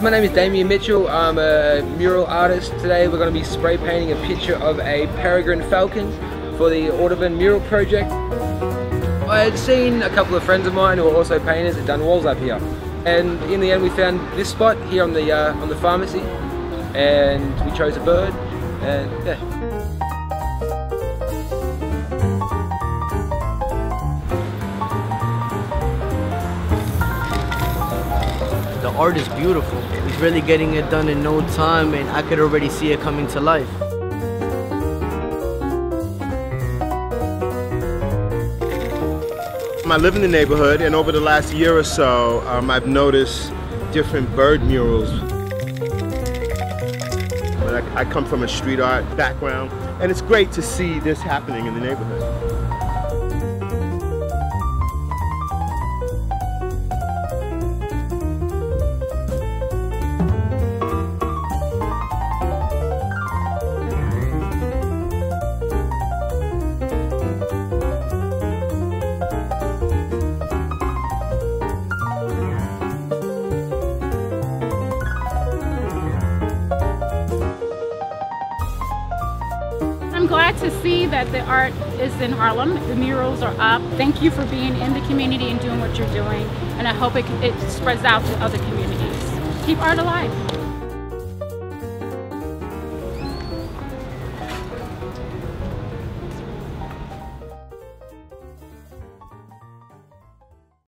My name is Damien Mitchell. I'm a mural artist. Today we're going to be spray painting a picture of a peregrine falcon for the Audubon mural project. I had seen a couple of friends of mine who are also painters that done walls up here. And in the end we found this spot here on the uh, on the pharmacy and we chose a bird and yeah. The art is beautiful. He's really getting it done in no time and I could already see it coming to life. I live in the neighborhood and over the last year or so um, I've noticed different bird murals. I come from a street art background and it's great to see this happening in the neighborhood. Glad to see that the art is in Harlem. The murals are up. Thank you for being in the community and doing what you're doing. And I hope it, it spreads out to other communities. Keep art alive.